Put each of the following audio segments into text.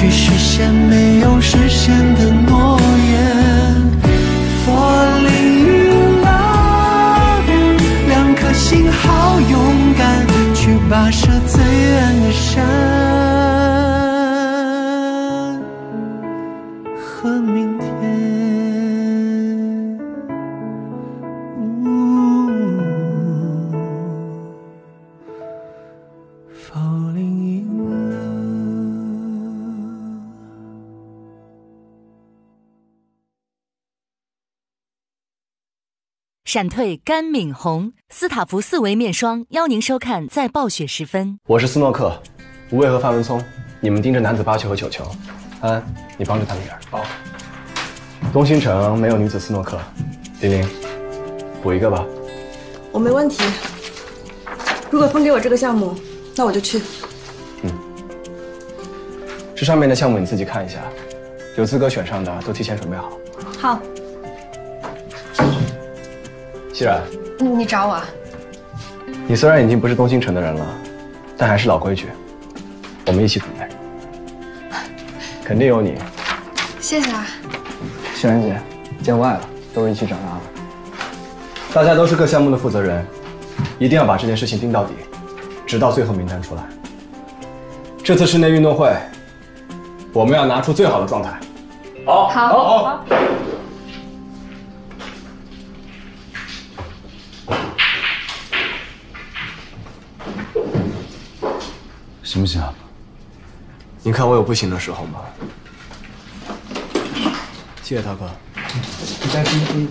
去实现没有实闪退甘敏红，斯塔夫四维面霜邀您收看在暴雪时分。我是斯诺克，吴畏和范文聪，你们盯着男子八球和九球，安安，你帮着他们点儿。好。东新城没有女子斯诺克，玲玲，补一个吧。我没问题。如果分给我这个项目，那我就去。嗯这上面的项目你自己看一下，有资格选上的都提前准备好。好，熙然，嗯你找我啊？你虽然已经不是东星城的人了，但还是老规矩，我们一起准备。肯定有你，谢谢啊。希然姐，见外了，都是一起长大的。大家都是各项目的负责人，一定要把这件事情盯到底，直到最后名单出来。这次室内运动会，我们要拿出最好的状态。好，好好。行不行啊？你看我有不行的时候吗？谢谢大哥。不担心。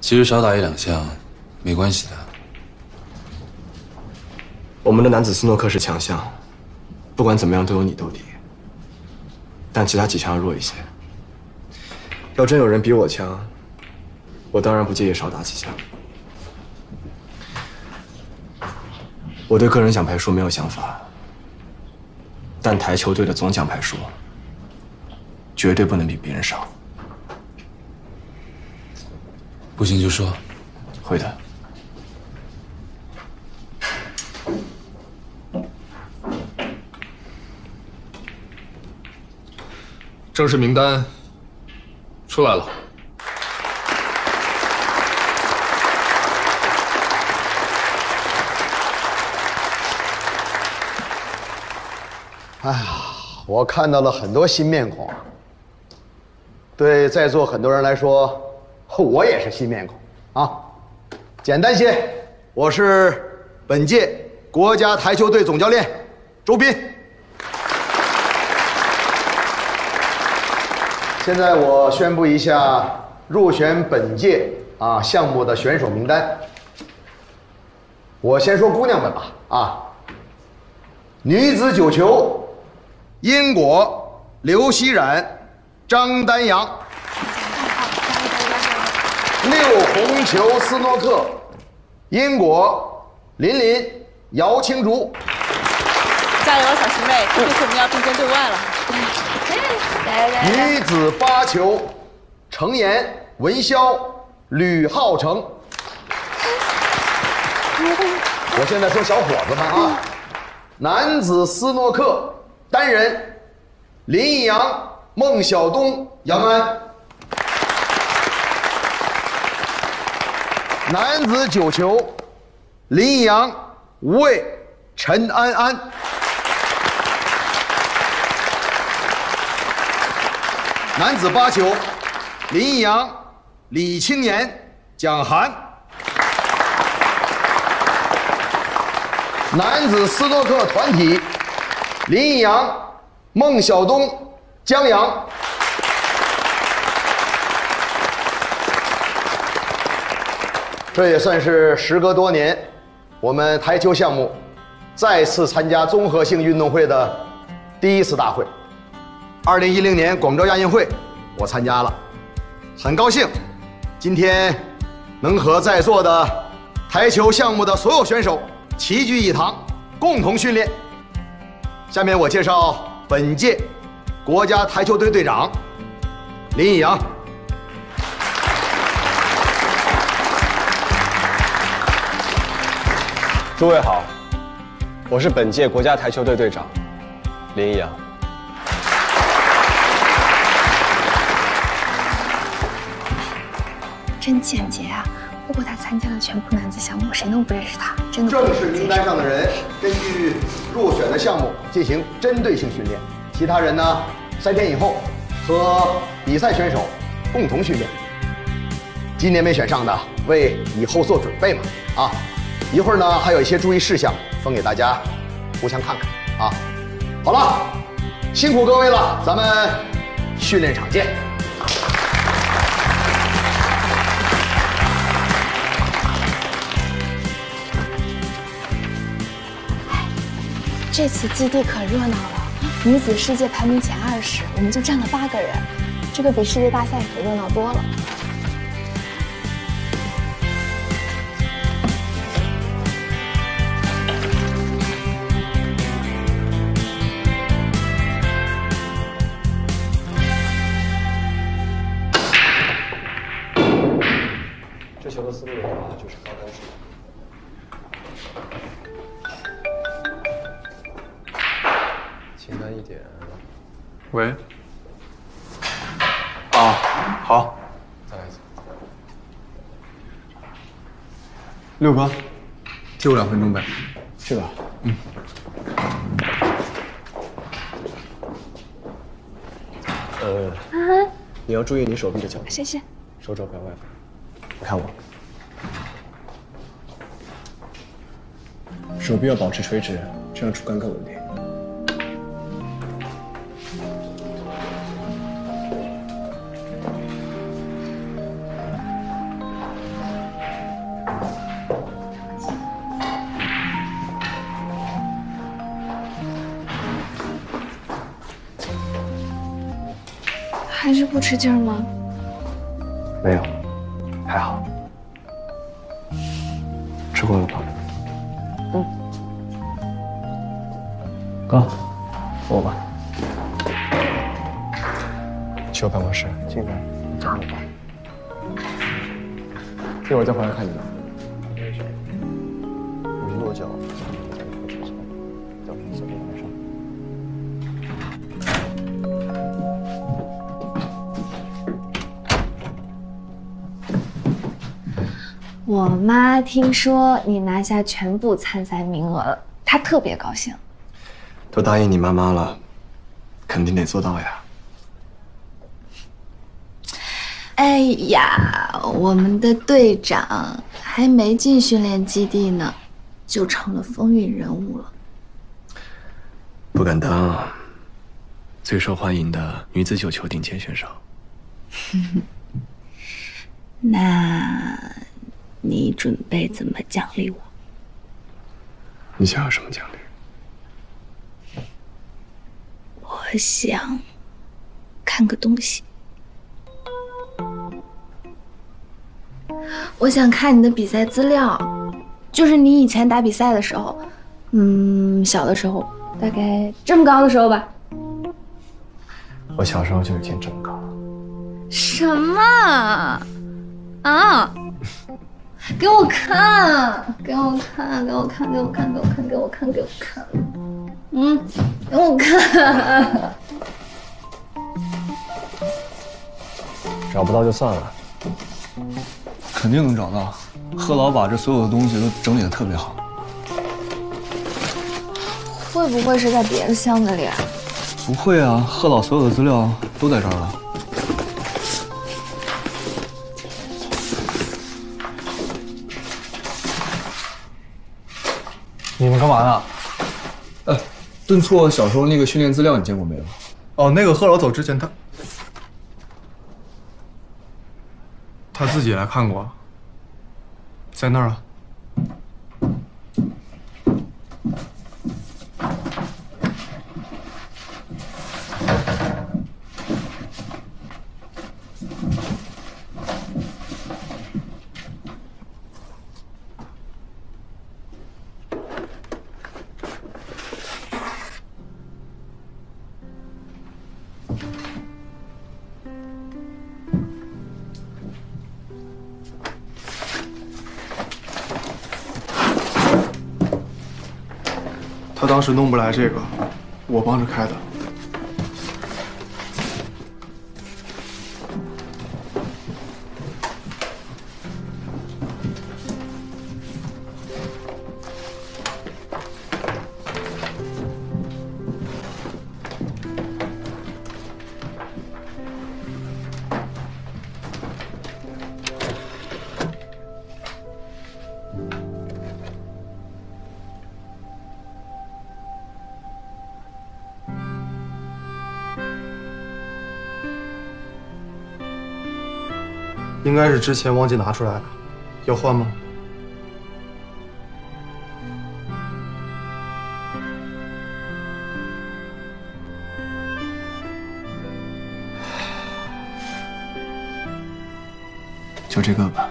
其实少打一两项没关系的。我们的男子斯诺克是强项，不管怎么样都有你兜底。但其他几项要弱一些。要真有人比我强，我当然不介意少打几下。我对个人奖牌数没有想法，但台球队的总奖牌数绝对不能比别人少。不行就说。会的。正式名单出来了。哎呀，我看到了很多新面孔。对在座很多人来说，我也是新面孔啊。简单些，我是本届国家台球队总教练周斌。现在我宣布一下入选本届啊项目的选手名单。我先说姑娘们吧啊，女子九球，英国刘熙冉、张丹阳；六红球斯诺克，英国林林、姚青竹。加油，小师妹！这次我们要并肩对外了。来来女子八球，程岩、文潇、吕浩成。我现在说小伙子们啊，男子斯诺克单人，林逸阳、孟小东、杨安；男子九球，林逸阳、吴畏、陈安安；男子八球，林逸阳、李青年、蒋涵。男子斯诺克团体。林逸阳、孟晓东、江阳。这也算是时隔多年，我们台球项目再次参加综合性运动会的第一次大会。二零一零年广州亚运会，我参加了，很高兴，今天能和在座的台球项目的所有选手齐聚一堂，共同训练。下面我介绍本届国家台球队队长林逸阳。诸位好，我是本届国家台球队队长林逸阳。真简洁啊！不过他参加了全部男子项目，谁能不认识他，真的。正式名单上的人根据入选的项目进行针对性训练，其他人呢，三天以后和比赛选手共同训练。今年没选上的，为以后做准备嘛，啊！一会儿呢，还有一些注意事项分给大家，互相看看啊。好了，辛苦各位了，咱们训练场见。这次基地可热闹了，女子世界排名前二十，我们就占了八个人，这个比世界大赛可热闹多了。六哥，借我两分钟呗。去吧。嗯。呃，你要注意你手臂的角度，谢谢。手肘不要外翻。你看我，手臂要保持垂直，这样触感更稳定。吃劲儿吗？没有，还好。吃过了吧？嗯。哥，我吧。去我办公室。进来。找我吧。一会儿再回来看你们。我妈听说你拿下全部参赛名额了，她特别高兴。都答应你妈妈了，肯定得做到呀。哎呀，我们的队长还没进训练基地呢，就成了风云人物了。不敢当，最受欢迎的女子九球顶尖选手。那，你准备怎么奖励我？你想要什么奖励？我想看个东西。我想看你的比赛资料，就是你以前打比赛的时候，嗯，小的时候，大概这么高的时候吧。我小时候就已经这么高了。什么？啊！给我看，给我看，给我看，给我看，给我看，给我看，给我看。嗯，给我看。找不到就算了。肯定能找到。贺老把这所有的东西都整理的特别好。会不会是在别的箱子里啊？不会啊，贺老所有的资料都在这儿了。你们干嘛呢？呃，顿挫小时候那个训练资料你见过没有？哦，那个贺老走之前他他自己来看过，在那儿啊。当时弄不来这个，我帮着开的。应该是之前忘记拿出来了，要换吗？就这个吧。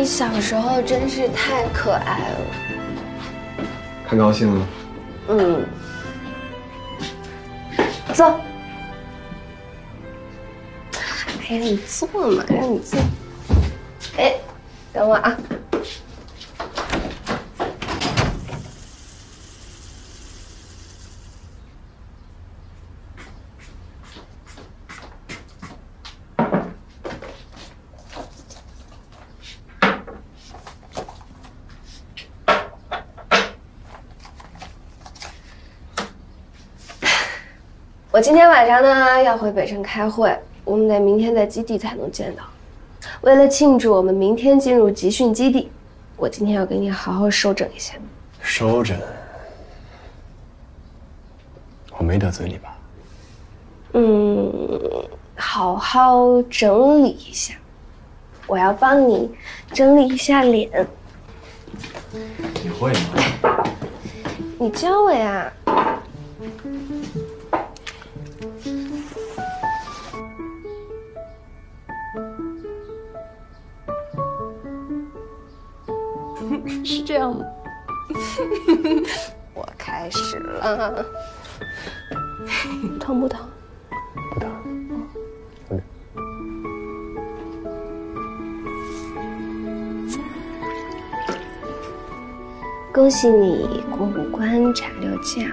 你小时候真是太可爱了。看高兴了。嗯，坐。哎呀，你坐嘛，让你坐。哎，等我啊。我今天晚上呢要回北城开会，我们得明天在基地才能见到。为了庆祝我们明天进入集训基地，我今天要给你好好收整一下。收整？我没得罪你吧？嗯，好好整理一下。我要帮你整理一下脸。你会吗？你教我呀。我开始了，疼不疼？不疼。嗯。恭喜你过五关斩六将，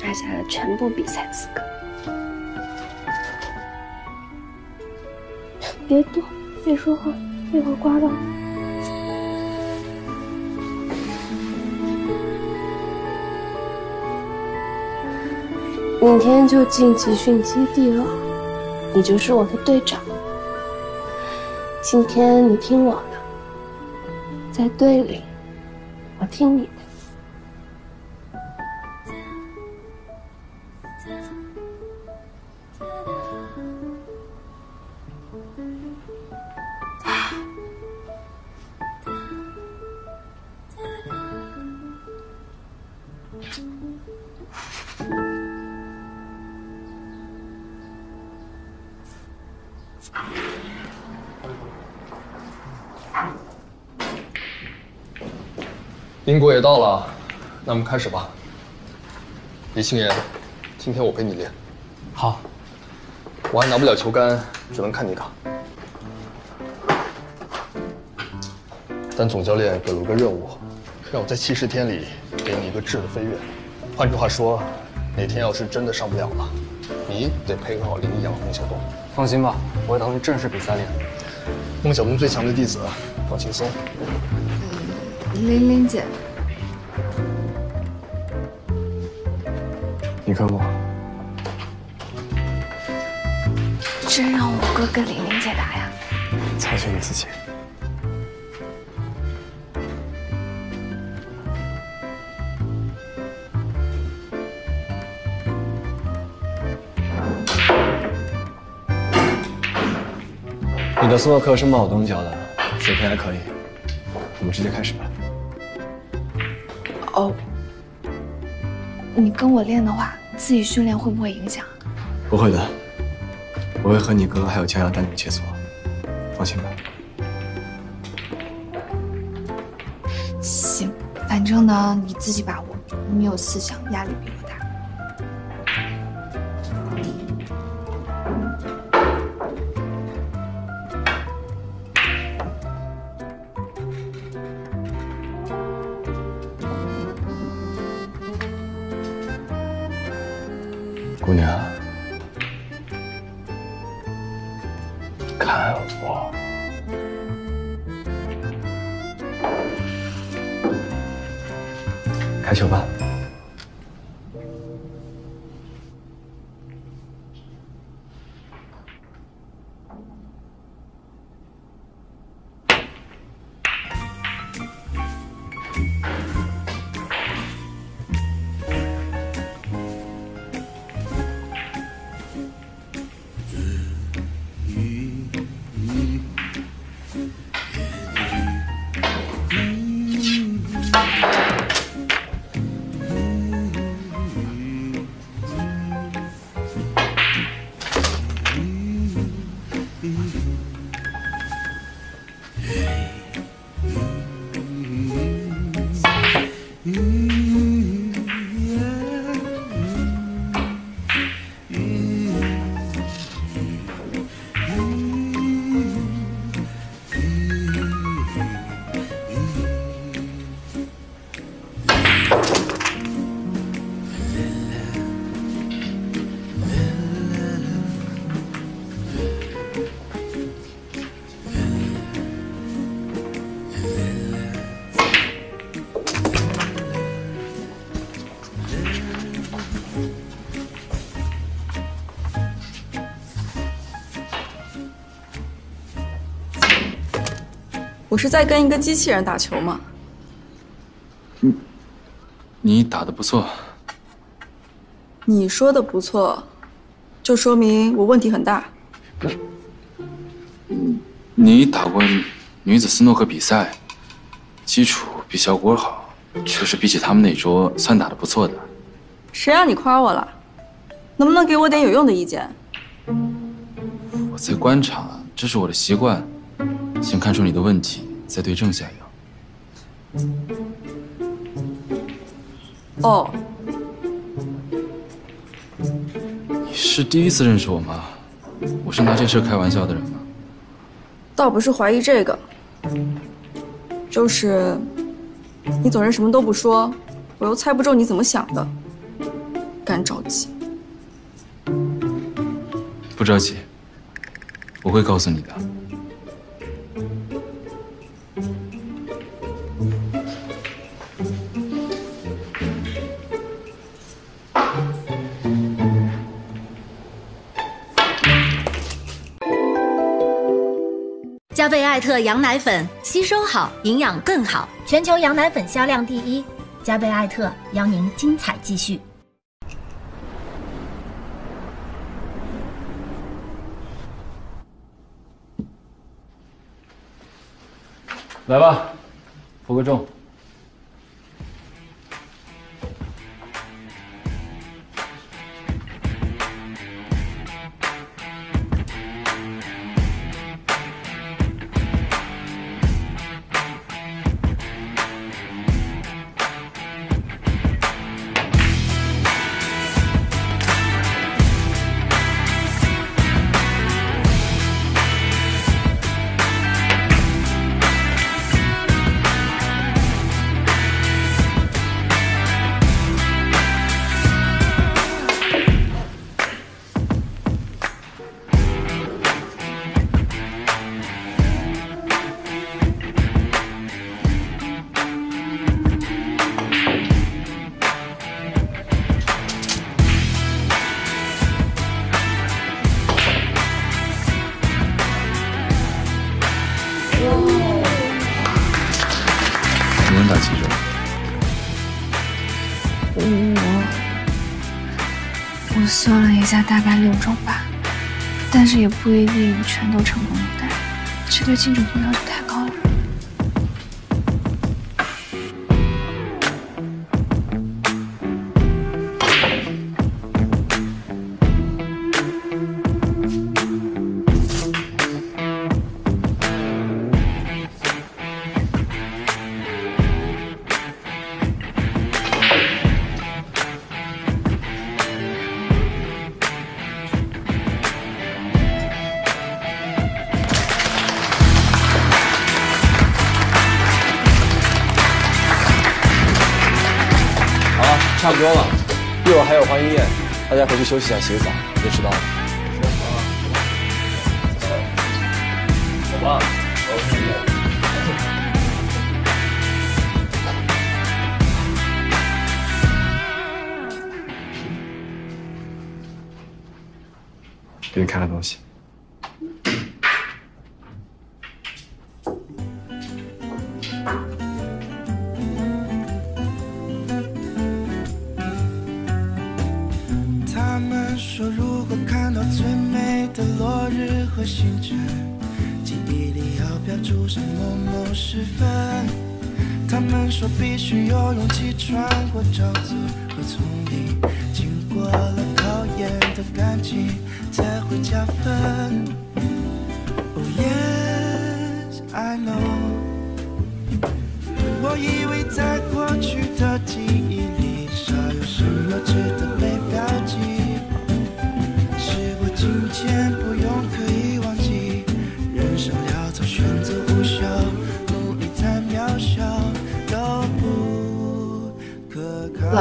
拿下了全部比赛资格。别动，别说话，一会儿刮到。明天就进集训基地了，你就是我的队长。今天你听我的，在队里，我听你的。也到了，那我们开始吧。李青言，今天我陪你练。好。我还拿不了球杆，只能看你打。但总教练给了我个任务，让我在七十天里给你一个质的飞跃。换句话说，哪天要是真的上不了了，你得配合好林一阳和孟小冬。放心吧，我会当成正式比赛练。孟小东最强的弟子，放轻松。玲玲姐，你跟我。真让我哥跟玲玲解答呀？操心你自己。你的斯诺克是孟小冬教的，水平还可以。我们直接开始吧。哦，你跟我练的话，自己训练会不会影响？不会的，我会和你哥还有江阳单独切磋，放心吧。行，反正呢，你自己把握，你有思想，压力。看我。开球吧。我是在跟一个机器人打球吗？你你打的不错，你说的不错，就说明我问题很大。你打过女子斯诺克比赛，基础比小果好，确实比起他们那桌算打的不错的。谁让你夸我了？能不能给我点有用的意见？我在观察，这是我的习惯，先看出你的问题，再对症下药。哦，你是第一次认识我吗？我是拿这事开玩笑的人吗？倒不是怀疑这个，就是你总是什么都不说，我又猜不中你怎么想的，干着急。不着急，我会告诉你的。加倍艾特羊奶粉，吸收好，营养更好，全球羊奶粉销量第一。加倍艾特邀您精彩继续。来吧，负个重。不一定全都成功的带，这对金主父要求太去休息一下，洗个澡，别迟到了。走吧。给你看个东西。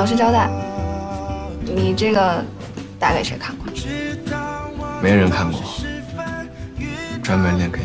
老实交代，你这个打给谁看过？没人看过，专门练给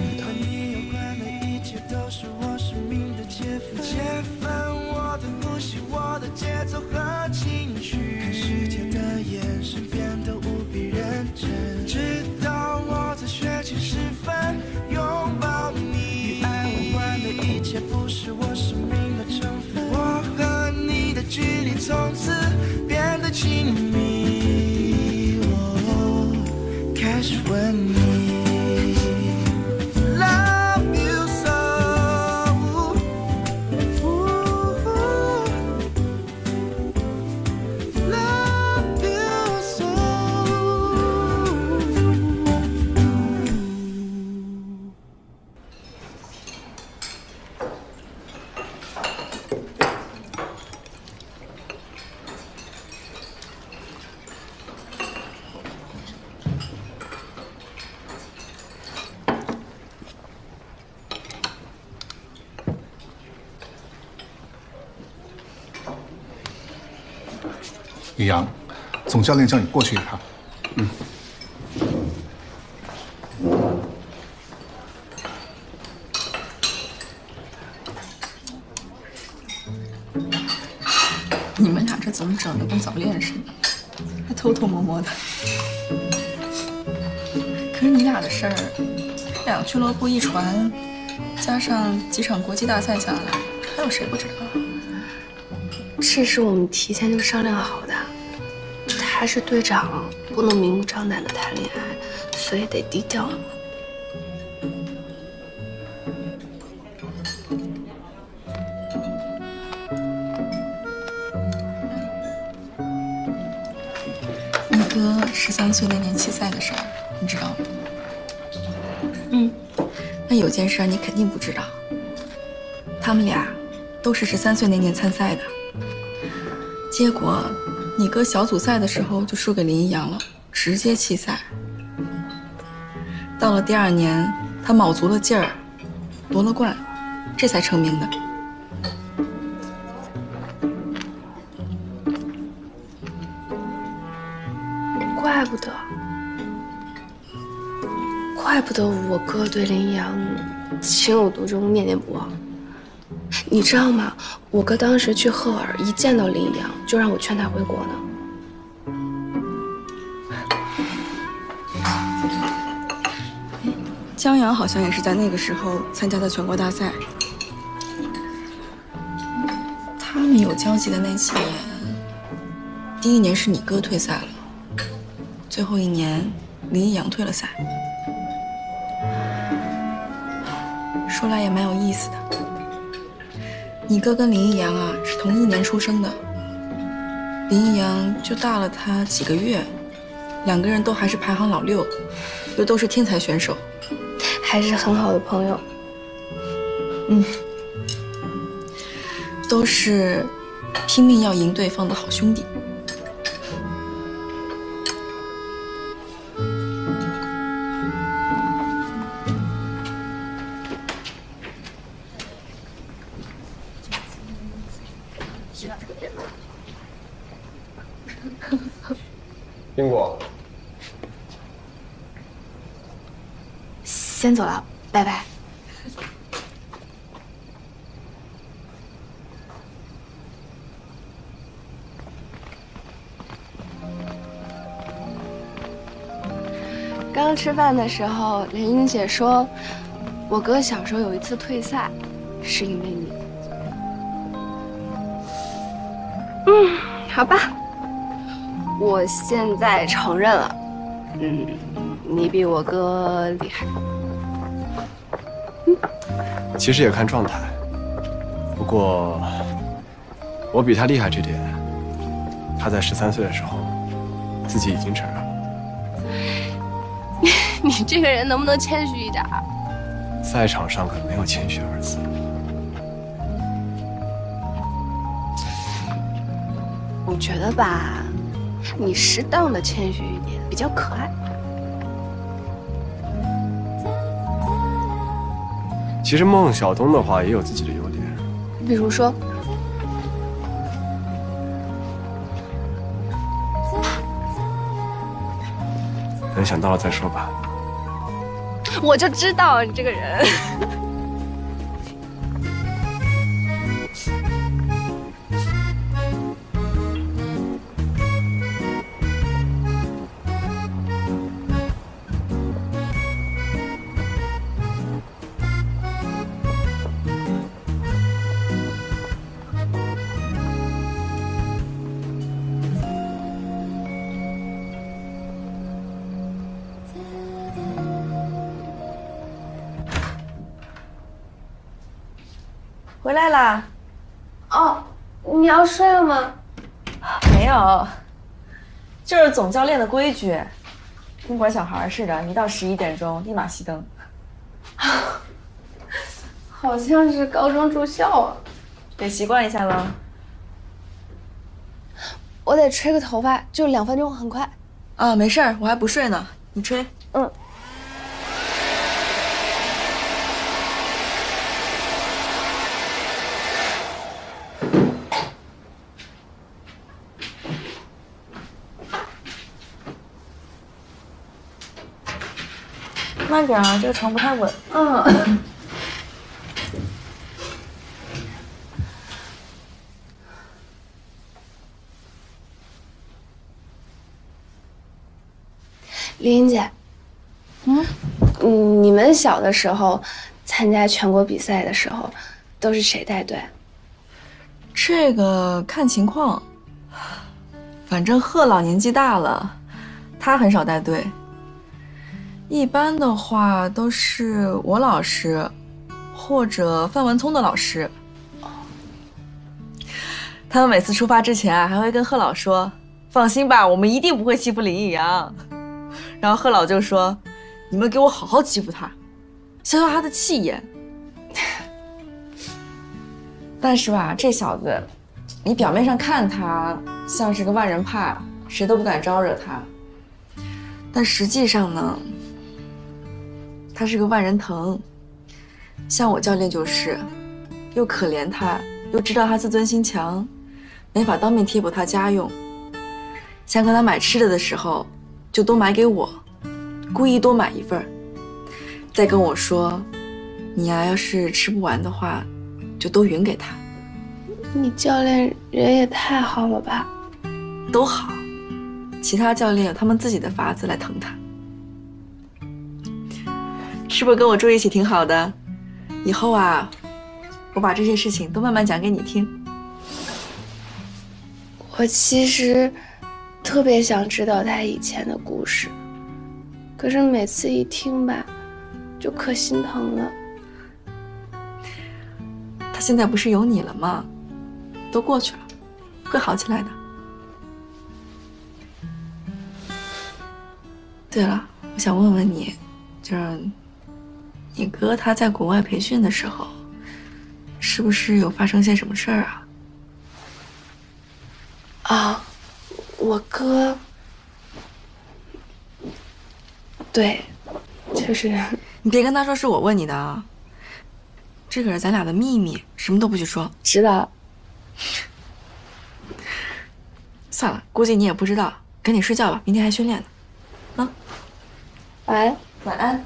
李阳，总教练叫你过去一趟。嗯。你们俩这怎么整的跟早恋似的，还偷偷摸摸的？可是你俩的事儿，两个俱乐部一传，加上几场国际大赛下来，还有谁不知道啊？这是我们提前就商量好的，就他是队长，不能明目张胆的谈恋爱，所以得低调。你哥十三岁那年弃赛的事儿，你知道吗？嗯，那有件事你肯定不知道，他们俩都是十三岁那年参赛的，结果你哥小组赛的时候就输给林一阳了，直接弃赛。到了第二年，他卯足了劲儿，夺了冠，这才成名的。怪不得，怪不得我哥对林一阳情有独钟、念念不忘。你知道吗？我哥当时去赫尔，一见到林阳就让我劝他回国呢。江阳好像也是在那个时候参加的全国大赛。他们有交集的那几年，第一年是你哥退赛了，最后一年林一阳退了赛。说来也蛮有意思的，你哥跟林一阳啊是同一年出生的，林一阳就大了他几个月，两个人都还是排行老六，又都是天才选手，还是很好的朋友。嗯，都是拼命要赢对方的好兄弟。刚吃饭的时候，莲英姐说，我哥小时候有一次退赛，是因为你。嗯，好吧，我现在承认了，嗯，你比我哥厉害。其实也看状态，不过我比他厉害这点，他在十三岁的时候自己已经承认。你这个人能不能谦虚一点？赛场上可没有谦虚二字。我觉得吧，你适当的谦虚一点比较可爱。其实孟小冬的话也有自己的优点，比如说，等想到了再说吧。我就知道你这个人。回来啦？哦，你要睡了吗？没有，就是总教练的规矩，跟管小孩似的，一到十一点钟立马熄灯。好像是高中住校啊，得习惯一下了。我得吹个头发，就两分钟，很快。啊，没事儿，我还不睡呢，你吹。嗯。慢点啊，这个床不太稳。嗯。林英姐，嗯，嗯，你们小的时候参加全国比赛的时候，都是谁带队？这个看情况，反正贺老年纪大了，他很少带队。一般的话都是我老师，或者范文聪的老师。他们每次出发之前啊，还会跟贺老说：“放心吧，我们一定不会欺负林逸阳。”然后贺老就说：“你们给我好好欺负他，消消他的气焰。”但是吧，这小子，你表面上看他像是个万人怕，谁都不敢招惹他。但实际上呢，他是个万人疼。像我教练就是，又可怜他，又知道他自尊心强，没法当面贴补他家用。想跟他买吃的的时候，就都买给我，故意多买一份再跟我说，你呀，要是吃不完的话，就都匀给他。你教练人也太好了吧？都好，其他教练有他们自己的法子来疼他。是不是跟我住一起挺好的？以后啊，我把这些事情都慢慢讲给你听。我其实特别想知道他以前的故事，可是每次一听吧，就可心疼了。他现在不是有你了吗？都过去了，会好起来的。对了，我想问问你，就是你哥他在国外培训的时候，是不是有发生些什么事儿啊？啊，我哥，对，就是 你别跟他说是我问你的啊，这可是咱俩的秘密，什么都不许说。知道。算了，估计你也不知道，赶紧睡觉吧，明天还训练呢。啊，晚安，晚安。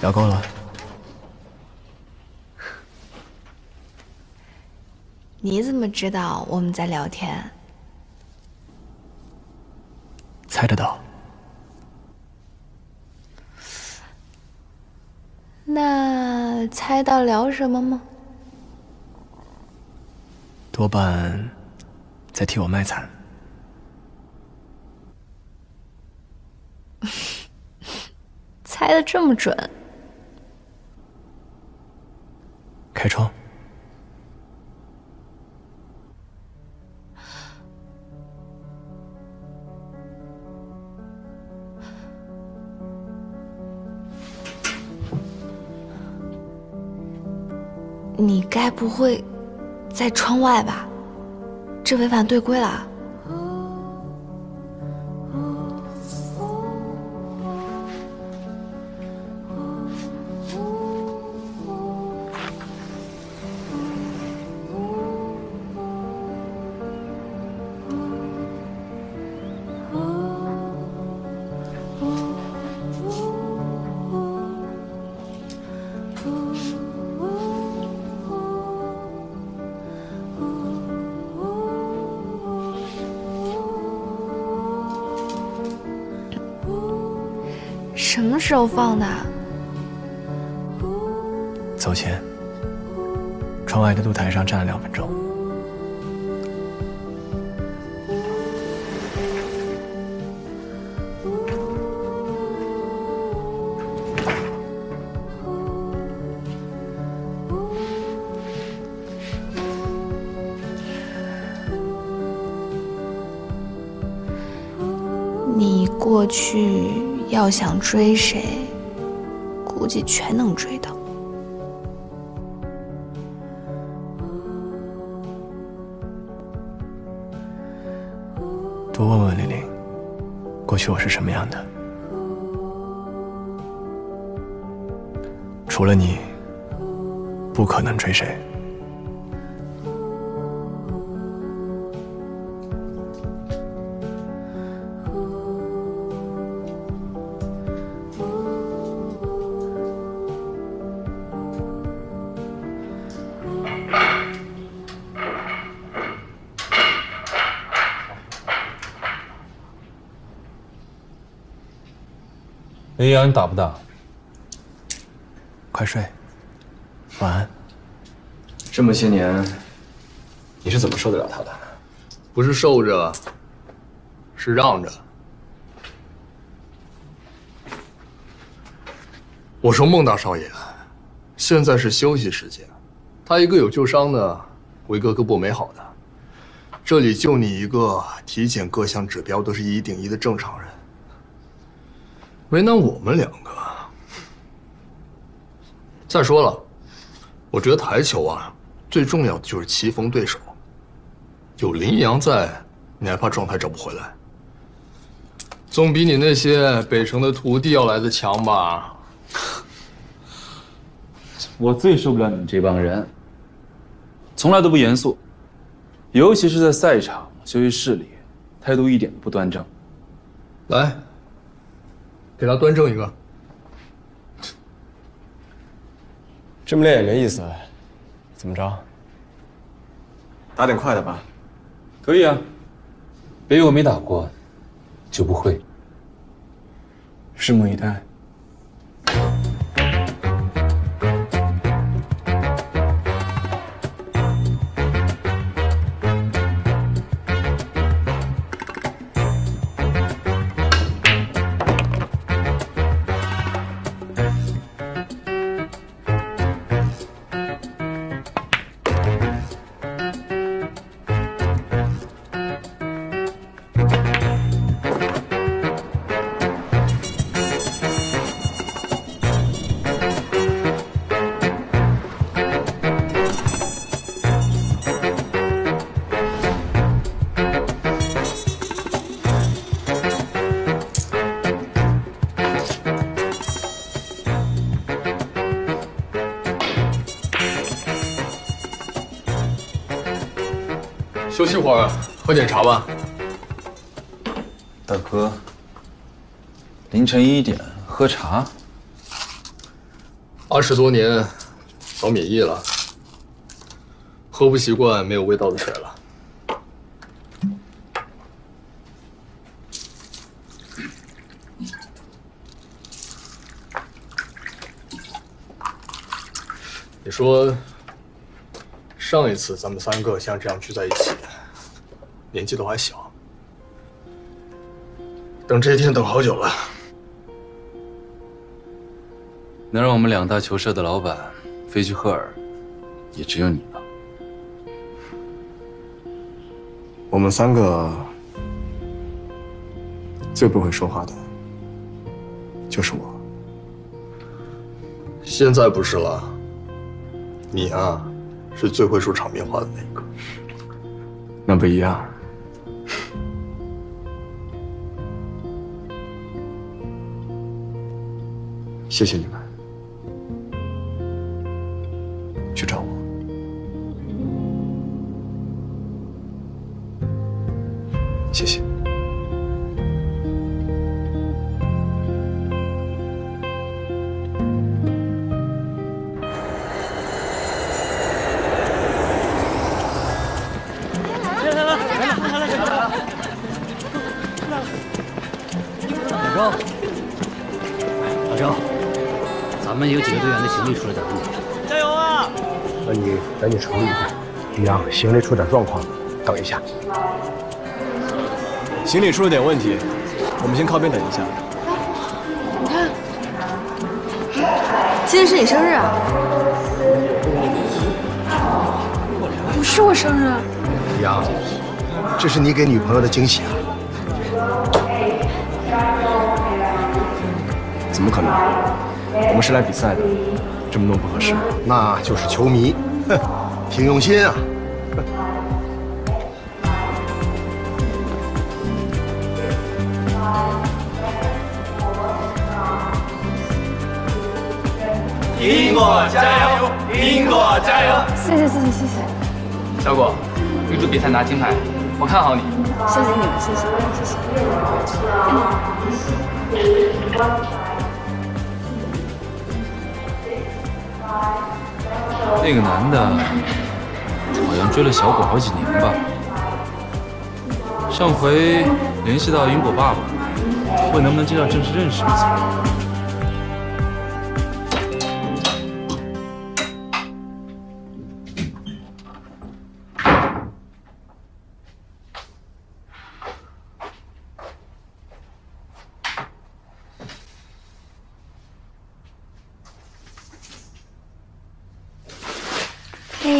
聊够了。你怎么知道我们在聊天？猜得到。那猜到聊什么吗？多半在替我卖惨。猜的这么准？开窗。你该不会在窗外吧？这违反队规了。时候放的？走前，窗外的露台上站了两分钟。你过去要想追谁，估计全能追到。多问问玲玲，过去我是什么样的？除了你，不可能追谁。林阳，你打不打？快睡，晚安。这么些年，你是怎么受得了他的？不是受着，是让着。我说孟大少爷，现在是休息时间，他一个有旧伤的，我一个个不美好的。这里就你一个，体检各项指标都是一顶一的正常人，为难我们两个。再说了，我觉得台球啊，最重要的就是棋逢对手。有林阳在，你还怕状态找不回来？总比你那些北城的徒弟要来的强吧？我最受不了你们这帮人，从来都不严肃，尤其是在赛场、休息室里，态度一点都不端正。来，给他端正一个。这么练也没意思，怎么着？打点快的吧。可以啊，别以为我没打过，就不会。拭目以待。喝点茶吧。大哥，凌晨一点喝茶，二十多年，早免疫了，喝不习惯没有味道的水了。你说，上一次咱们三个像这样聚在一起，年纪都还小，等这一天等好久了。能让我们两大球社的老板飞去赫尔，也只有你了。我们三个最不会说话的，就是我。现在不是了，你啊，是最会说场面话的那个。那不一样。谢谢你们，行李出点状况，等一下。行李出了点问题，我们先靠边等一下。你看，今天是你生日啊？不是我生日。于洋，这是你给女朋友的惊喜啊！怎么可能？我们是来比赛的，这么弄不合适。那就是球迷，哼，挺用心啊。英国加油！苹果加油！谢谢谢谢谢谢，小果，预祝比赛拿金牌，我看好你。谢谢你们，谢谢谢谢。那个男的好像追了小果好几年吧。上回联系到英果爸爸，问能不能介绍正式认识一下。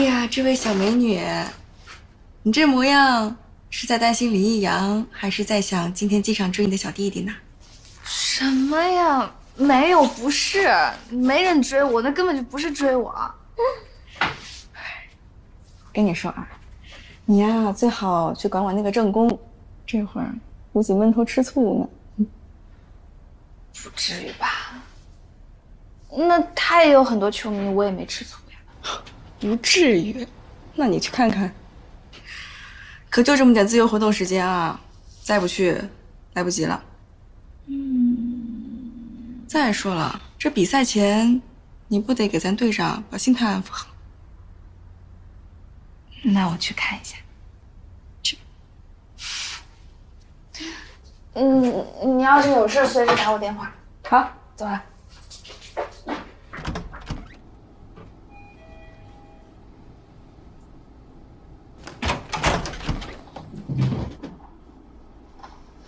呀，这位小美女，你这模样是在担心林逸阳，还是在想今天机场追你的小弟弟呢？什么呀？没有，不是，没人追我，那根本就不是追我。跟你说啊，你呀最好去管管那个正宫，这会儿估计闷头吃醋呢。不至于吧？那他也有很多球迷，我也没吃醋呀。不至于。那你去看看。可就这么点自由活动时间啊再不去来不及了。嗯再说了这比赛前你不得给咱队长把心态安抚好那我去看一下。去。嗯你要是有事随时打我电话。好。走了。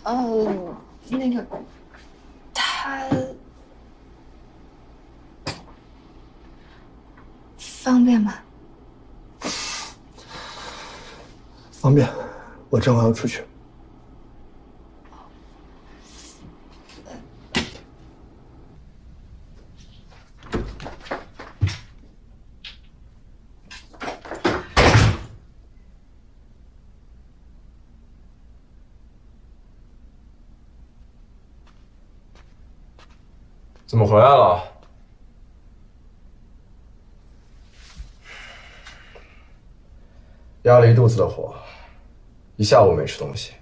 呃，那个，他方便吗？方便，我正好要出去。怎么回来了？压了一肚子的火一下午没吃东西。